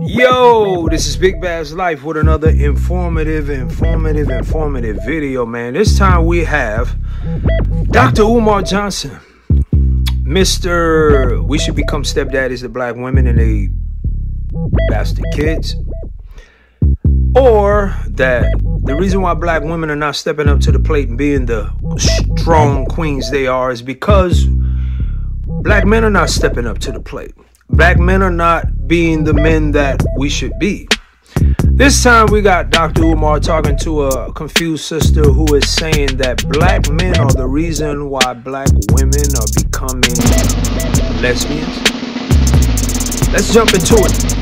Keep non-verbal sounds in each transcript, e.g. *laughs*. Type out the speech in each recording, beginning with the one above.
Yo, this is Big Bazz Life with another informative, informative, informative video, man. This time we have Dr. Umar Johnson. Mr. We should become stepdaddies to black women and they bastard kids. Or that the reason why black women are not stepping up to the plate and being the strong queens they are is because black men are not stepping up to the plate black men are not being the men that we should be. This time we got Dr. Umar talking to a confused sister who is saying that black men are the reason why black women are becoming lesbians. Let's jump into it.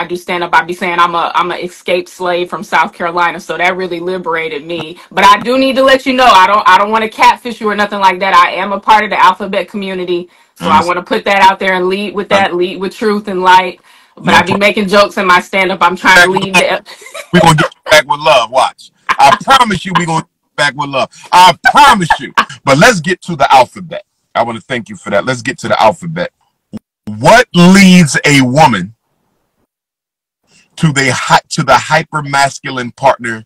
I do stand up, I'd be saying I'm a I'm an escaped slave from South Carolina, so that really liberated me. But I do need to let you know I don't I don't want to catfish you or nothing like that. I am a part of the alphabet community. So I want to put that out there and lead with that, lead with truth and light. But I be making jokes in my stand up. I'm trying to lead the. We're going to get back with love. Watch. I promise you, we're going to get back with love. I promise you. But let's get to the alphabet. I want to thank you for that. Let's get to the alphabet. What leads a woman to the to the hyper masculine partner,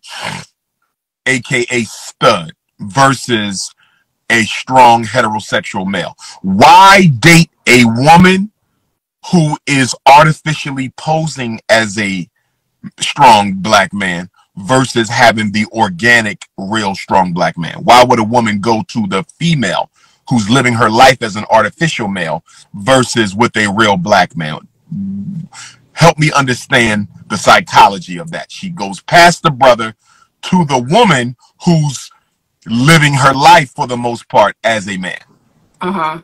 aka stud, versus a strong heterosexual male. Why date a woman who is artificially posing as a strong black man versus having the organic, real strong black man? Why would a woman go to the female who's living her life as an artificial male versus with a real black man? Help me understand the psychology of that. She goes past the brother to the woman who's living her life for the most part as a man. Uh huh.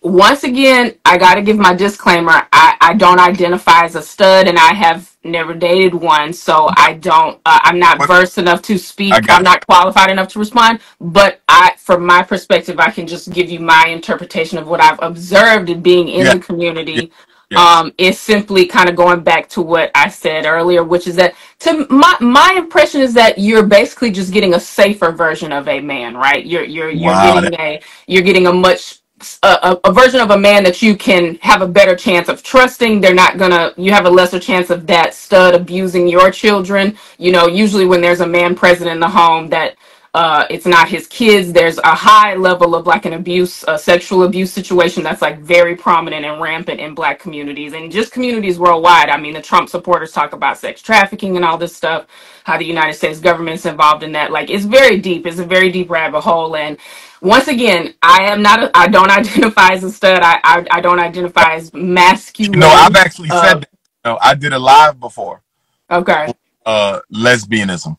Once again, I got to give my disclaimer. I, I don't identify as a stud, and I have never dated one, so I don't. Uh, I'm not versed enough to speak. I'm not qualified enough to respond. But I, from my perspective, I can just give you my interpretation of what I've observed in being in yeah. the community Yes. Um, is simply kind of going back to what I said earlier, which is that to my my impression is that you're basically just getting a safer version of a man, right? You're you're you're wow. getting a you're getting a much a, a, version of a man that you can have a better chance of trusting. They're not gonna, you have a lesser chance of that stud abusing your children. You know, usually when there's a man present in the home that uh, it's not his kids. There's a high level of like an abuse, a sexual abuse situation that's like very prominent and rampant in black communities and just communities worldwide. I mean, the Trump supporters talk about sex trafficking and all this stuff, how the United States government's involved in that. Like, it's very deep. It's a very deep rabbit hole. And once again, I am not, a, I don't *laughs* identify as a stud. I, I, I don't identify as masculine. No, I've actually uh, said that. No, I did a live before. Okay. Uh, lesbianism.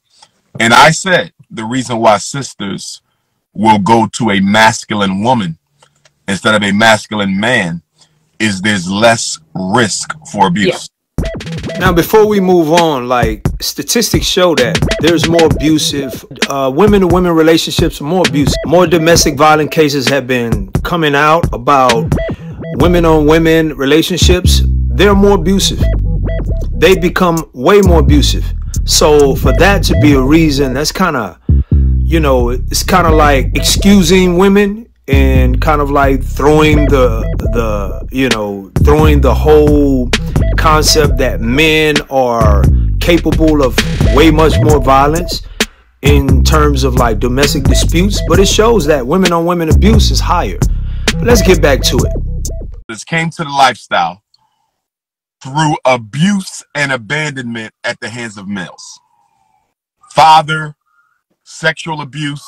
And I said, the reason why sisters will go to a masculine woman instead of a masculine man is there's less risk for abuse. Yeah. Now, before we move on, like statistics show that there's more abusive uh, women to women relationships, more abuse, more domestic violent cases have been coming out about women on women relationships. They're more abusive. They become way more abusive. So for that to be a reason, that's kind of, you know, it's kind of like excusing women and kind of like throwing the the you know throwing the whole concept that men are capable of way much more violence in terms of like domestic disputes but it shows that women on women abuse is higher but let's get back to it this came to the lifestyle through abuse and abandonment at the hands of males. Father, sexual abuse,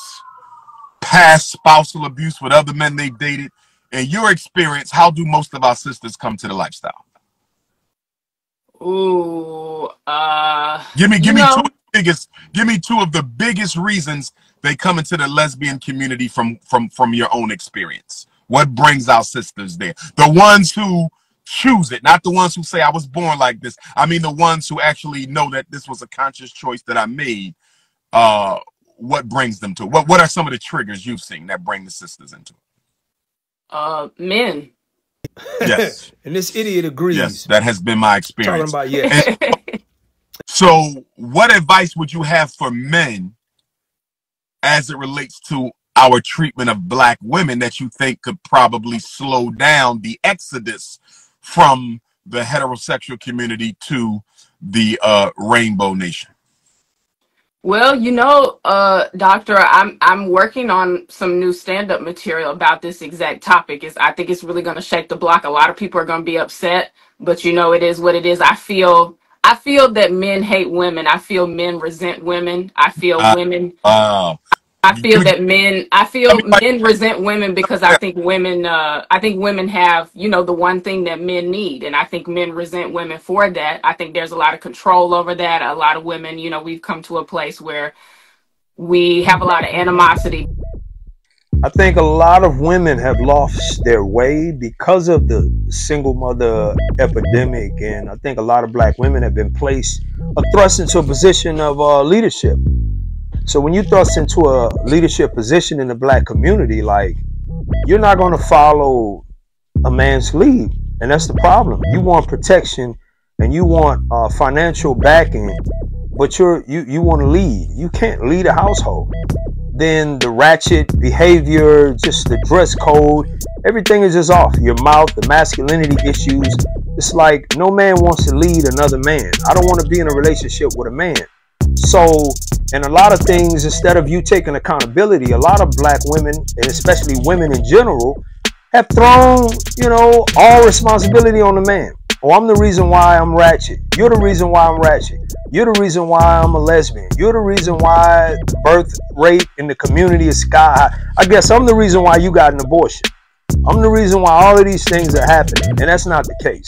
past spousal abuse with other men they dated. In your experience, how do most of our sisters come to the lifestyle? Ooh, uh, give me, give me know. two biggest, give me two of the biggest reasons they come into the lesbian community from from from your own experience. What brings our sisters there? The ones who choose it, not the ones who say I was born like this. I mean the ones who actually know that this was a conscious choice that I made. Uh, what brings them to it? What What are some of the triggers you've seen that bring the sisters into it? Uh, men. Yes. *laughs* and this idiot agrees. Yes, that has been my experience. Talking about yeah. *laughs* so, what advice would you have for men as it relates to our treatment of black women that you think could probably slow down the exodus from the heterosexual community to the uh, Rainbow Nation? Well, you know, uh, Doctor, I'm I'm working on some new stand-up material about this exact topic. Is I think it's really going to shake the block. A lot of people are going to be upset, but you know, it is what it is. I feel I feel that men hate women. I feel men resent women. I feel Uh, women uh, I feel that men I I feel men resent women because I think women uh I think women have, you know, the one thing that men need and I think men resent women for that. I think there's a lot of control over that. A lot of women, you know, we've come to a place where we have a lot of animosity. I think a lot of women have lost their way because of the single mother epidemic, and I think a lot of black women have been placed or thrust into a position of uh, leadership. So when you thrust into a leadership position in the black community, like you're not going to follow a man's lead, and that's the problem. You want protection and you want uh, financial backing, but you're you you want to lead. You can't lead a household. Then the ratchet behavior, just the dress code, everything is just off. Your mouth, the masculinity issues. It's like no man wants to lead another man. I don't want to be in a relationship with a man. So, and a lot of things, instead of you taking accountability, a lot of black women, and especially women in general, have thrown, you know, all responsibility on the man. Oh, I'm the reason why I'm ratchet. You're the reason why I'm ratchet. You're the reason why I'm a lesbian. You're the reason why the birth rate in the community is sky high. I guess I'm the reason why you got an abortion. I'm the reason why all of these things are happening. And that's not the case.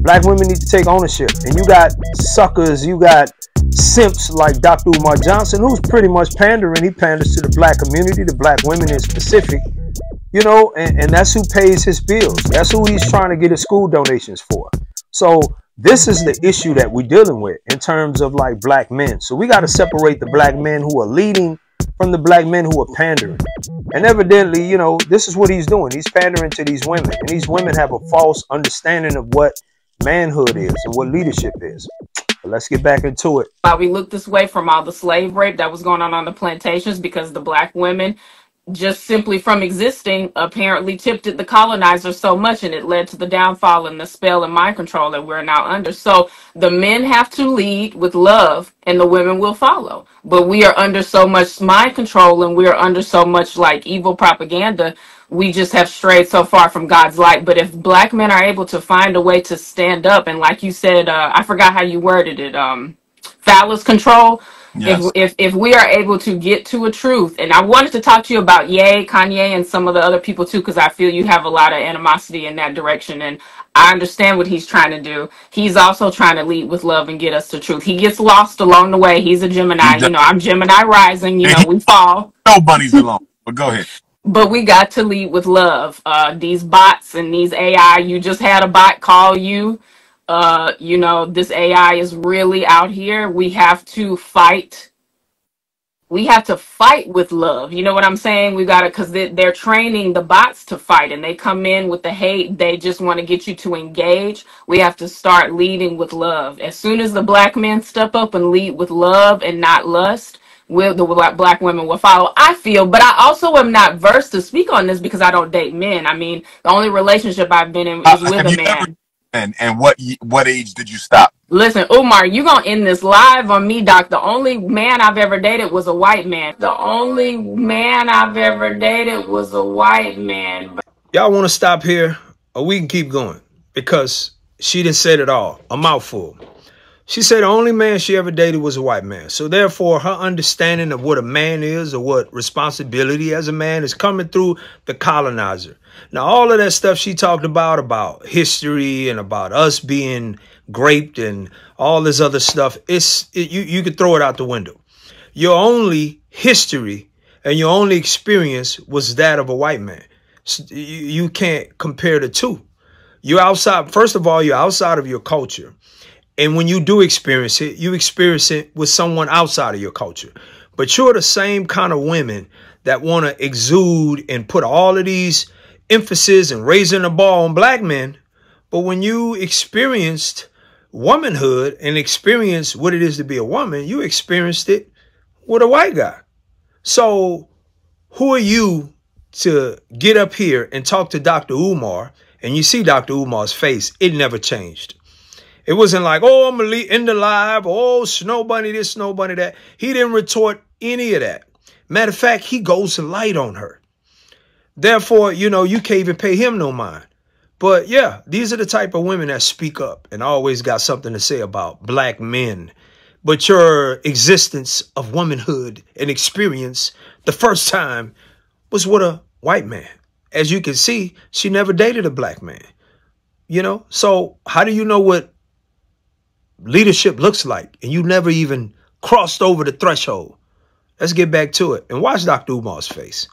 Black women need to take ownership. And you got suckers, you got simps like Dr. Umar Johnson, who's pretty much pandering. He panders to the black community, the black women in specific, you know, and, and that's who pays his bills. That's who he's trying to get his school donations for. So this is the issue that we're dealing with in terms of like black men. So we got to separate the black men who are leading from the black men who are pandering. And evidently, you know, this is what he's doing. He's pandering to these women. And these women have a false understanding of what manhood is and what leadership is. Let's get back into it. Why we look this way from all the slave rape that was going on on the plantations because the black women just simply from existing apparently tipped the colonizers so much and it led to the downfall and the spell and mind control that we're now under. So the men have to lead with love and the women will follow. But we are under so much mind control and we are under so much like evil propaganda. We just have strayed so far from god's light. But if black men are able to find a way to stand up and like you said uh, i forgot how you worded it um phallus control yes. if if we are able to get to a truth and i wanted to talk to you about Ye, kanye and some of the other people too because i feel you have a lot of animosity in that direction and i understand what he's trying to do he's also trying to lead with love and get us to truth he gets lost along the way he's a gemini does. you know i'm gemini rising you know we fall no bunnies alone. But go ahead. *laughs* but we got to lead with love uh these bots and these ai you just had a bot call you uh you know this ai is really out here we have to fight we have to fight with love. You know what I'm saying? We got to, because they, they're training the bots to fight and they come in with the hate. They just want to get you to engage. We have to start leading with love. As soon as the black men step up and lead with love and not lust, will the black women will follow. I feel, but I also am not versed to speak on this because I don't date men. I mean, the only relationship I've been in Uh, is with a you ever man. And and what what age did you stop? Listen, Umar, you gonna end this live on me, Doc. The only man I've ever dated was a white man. The only man I've ever dated was a white man. Y'all want to stop here or we can keep going because she didn't say it all. A mouthful. She said the only man she ever dated was a white man. So therefore, her understanding of what a man is or what responsibility as a man is coming through the colonizer. Now, all of that stuff she talked about, about history and about us being graped and all this other stuff, it's it, you you could throw it out the window. Your only history and your only experience was that of a white man. S- You, you can't compare the two. You're outside. First of all, you're outside of your culture. And when you do experience it, you experience it with someone outside of your culture. But you're the same kind of women that want to exude and put all of these emphasis and raising the ball on black men. But when you experienced womanhood and experienced what it is to be a woman, you experienced it with a white guy. So who are you to get up here and talk to Dr. Umar And you see Dr. Umar's face, it never changed. It wasn't like, oh, I'm in the live, oh, snow bunny this, snow bunny that. He didn't retort any of that. Matter of fact, he goes to light on her. Therefore, you know, you can't even pay him no mind. But yeah, these are the type of women that speak up and always got something to say about black men. But your existence of womanhood and experience the first time was with a white man. As you can see, she never dated a black man. You know, so how do you know what leadership looks like? And you never even crossed over the threshold. Let's get back to it and watch Dr. Umar's face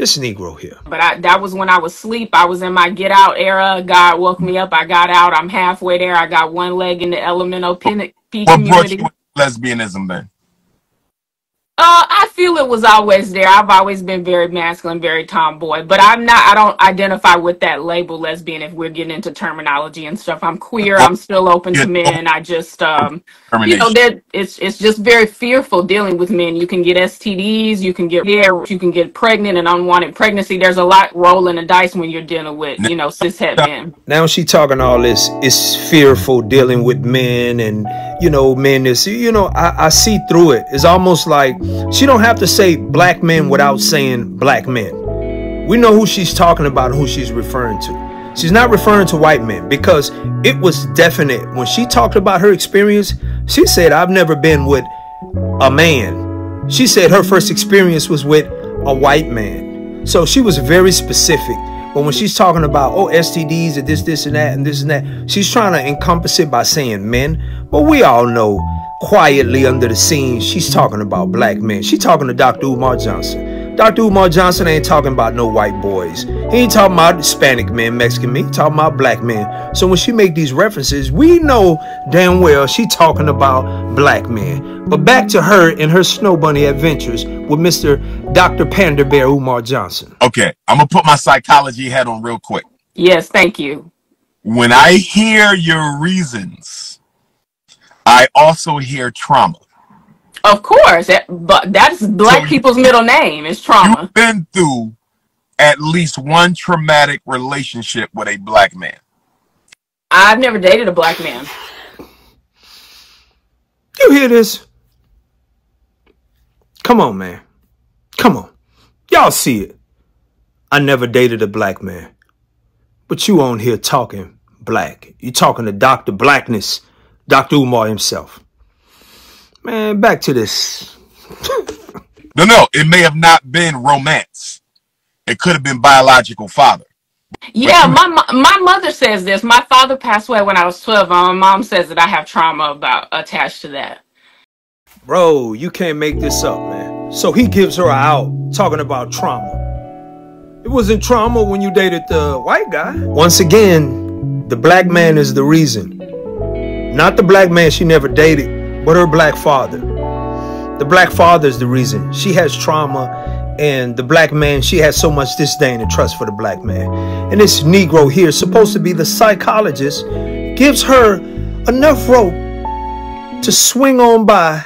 this Negro here. But I, that was when I was asleep. I was in my get out era. God woke me up. I got out. I'm halfway there. I got one leg in the elemental P, P what community. What brought you lesbianism then? Uh, I feel it was always there. I've always been very masculine, very tomboy, but I'm not. I don't identify with that label lesbian. If we're getting into terminology and stuff, I'm queer. I'm still open to men. I just, um, you know, that it's it's just very fearful dealing with men. You can get STDs, you can get hair, you can get pregnant and unwanted pregnancy. There's a lot rolling the dice when you're dealing with, you know, cishet men. Now she talking all this. It's fearful dealing with men and you know, men. This, you know, I, I see through it. It's almost like she don't have to say black men without saying black men. We know who she's talking about who she's referring to. She's not referring to white men because it was definite. When she talked about her experience, she said, I've never been with a man. She said her first experience was with a white man. So she was very specific. But when she's talking about, oh, STDs and this, this, and that, and this and that, she's trying to encompass it by saying men. But we all know quietly under the scenes, she's talking about black men. She's talking to Dr. Umar Johnson. Dr. Umar Johnson ain't talking about no white boys. He ain't talking about Hispanic men, Mexican men. He talking about black men. So when she make these references, we know damn well she talking about black men. But back to her and her snow bunny adventures with Mr. Dr. Panda Bear Umar Johnson. Okay, I'm gonna put my psychology hat on real quick. Yes, thank you. When I hear your reasons I also hear trauma. Of course, that, but that's black so people's you, middle name is trauma. You've been through at least one traumatic relationship with a black man. I've never dated a black man. You hear this? Come on, man. Come on. Y'all see it. I never dated a black man. But you on here talking black. You talking to Dr. Blackness Dr. Umar himself. Man, back to this. no, no, it may have not been romance. It could have been biological father. Yeah, my my mother says this. My father passed away when I was 12. My mom says that I have trauma about attached to that. Bro, you can't make this up, man. So he gives her out talking about trauma. It wasn't trauma when you dated the white guy. Once again, the black man is the reason. Not the black man she never dated, but her black father. The black father is the reason. She has trauma, and the black man, she has so much disdain and trust for the black man. And this Negro here, supposed to be the psychologist, gives her enough rope to swing on by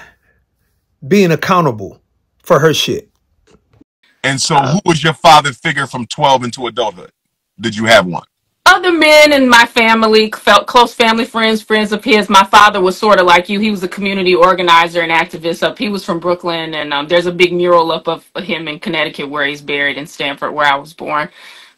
being accountable for her shit. And so, who was your father figure from 12 into adulthood? Did you have one? Other men in my family felt close family friends friends of his my father was sort of like you. He was a community organizer and activist up he was from brooklyn and um, there's a big mural up of him in connecticut where he's buried in stamford where i was born.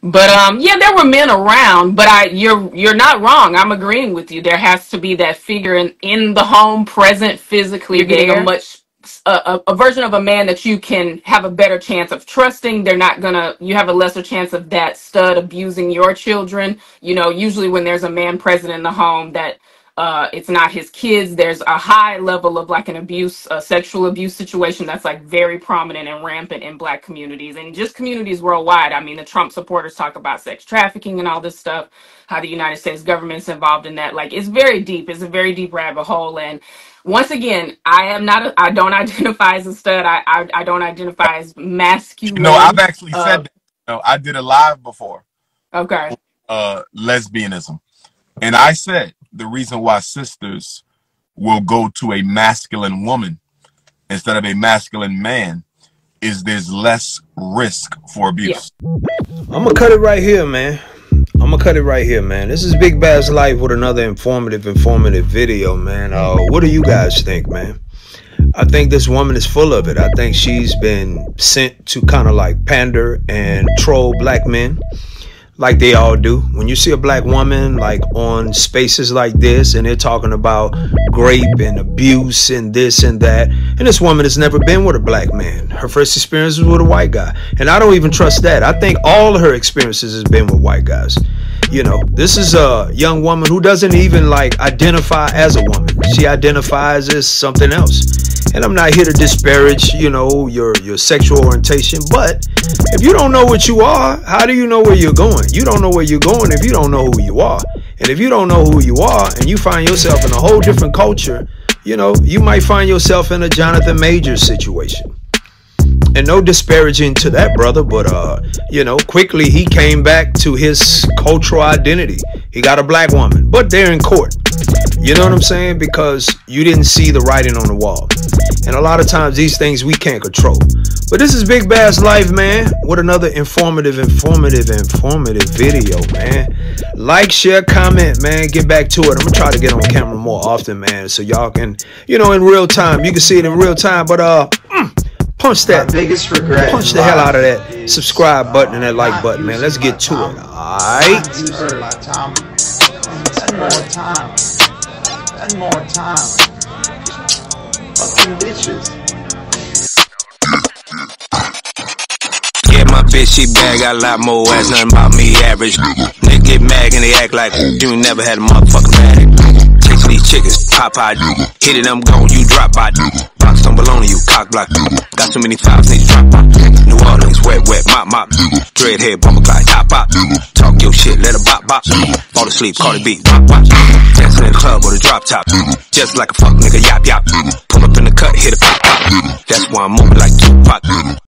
But um yeah there were men around but i you're you're not wrong. I'm agreeing with you. There has to be that figure in in the home present physically you're getting a much a, a, version of a man that you can have a better chance of trusting. They're not gonna, you have a lesser chance of that stud abusing your children. You know, usually when there's a man present in the home that uh, it's not his kids. There's a high level of like an abuse, a sexual abuse situation that's like very prominent and rampant in black communities and just communities worldwide. I mean, the Trump supporters talk about sex trafficking and all this stuff, how the United States government's involved in that. Like, it's very deep. It's a very deep rabbit hole. And once again, I am not. A, I don't *laughs* identify as a stud. I I, I don't identify as masculine. No, I've actually uh, said that. You know, I did a live before. Okay. Uh, lesbianism, and I said the reason why sisters will go to a masculine woman instead of a masculine man is there's less risk for abuse. Yeah. I'm gonna cut it right here, man. I'm gonna cut it right here, man. This is Big Bazz Life with another informative, informative video, man. Uh, what do you guys think, man? I think this woman is full of it. I think she's been sent to kind of like pander and troll black men like they all do. When you see a black woman like on spaces like this and they're talking about rape and abuse and this and that, and this woman has never been with a black man. Her first experience was with a white guy. And I don't even trust that. I think all her experiences has been with white guys. You know, this is a young woman who doesn't even like identify as a woman. She identifies as something else. And I'm not here to disparage, you know, your your sexual orientation, but if you don't know what you are, how do you know where you're going? You don't know where you're going if you don't know who you are. And if you don't know who you are and you find yourself in a whole different culture, you know, you might find yourself in a Jonathan Majors situation. And no disparaging to that brother, but uh, you know, quickly he came back to his cultural identity. He got a black woman, but they're in court. You know what I'm saying? Because you didn't see the writing on the wall. And a lot of times these things we can't control. But this is Big Bazz Life, man. What another informative, informative, informative video, man. Like, share, comment, man. Get back to it. I'm gonna try to get on camera more often, man. So y'all can, you know, in real time. You can see it in real time. But uh mm, punch that biggest regret. Punch the hell out of that subscribe button and that like button, man. Let's get to it. Alright. Spend more time. Fucking bitches. Bitch, she bad, got a lot more ass, nothing about me average. Nigga get mad and they act like you never had a motherfucking addict. Chasing these chickens, pop out, hit it, I'm gone, you drop out. On you, cock block. Got so many files, need to drop out. New Orleans, wet, wet, mop, mop. Dreadhead, bumper clock, top pop. Talk your shit, let her bop, bop. Fall asleep, call it beat, pop, pop. Dancing in the club with a drop top. Just like a fuck nigga, yap, yap. Pull up in the cut, hit a pop, pop. That's why I'm moving like Tupac.